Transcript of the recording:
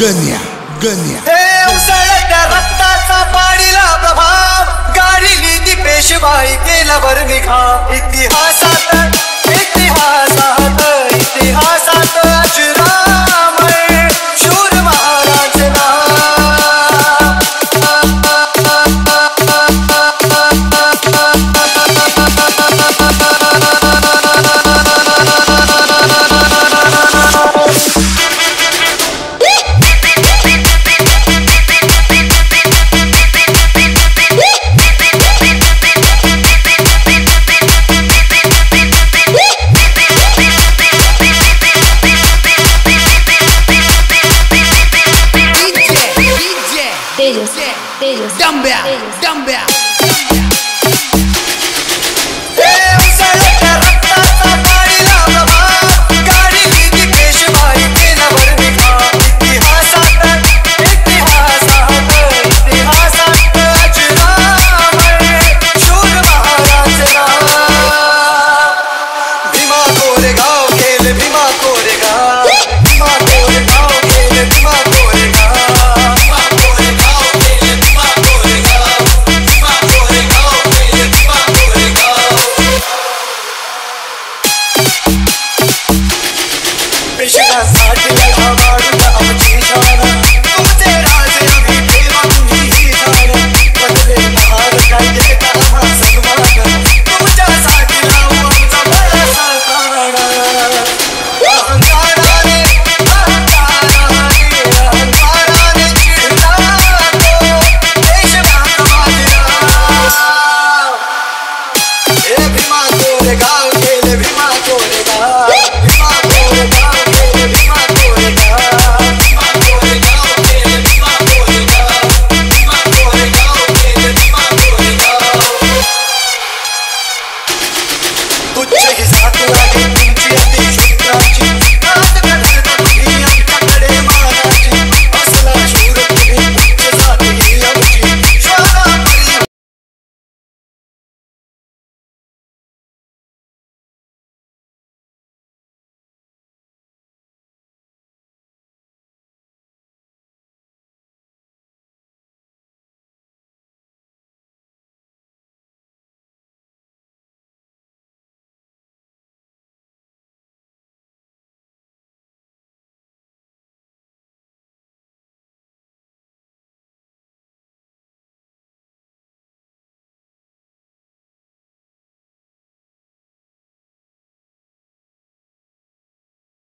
गन्या गन्या। उसळत्या रक्ताचा पाडीला प्रभाव गाडी लिहिती पेशवाई केला वर निघा. इतिहास Dumbbell, dumbbell. casa de तुझे ही साथ वाली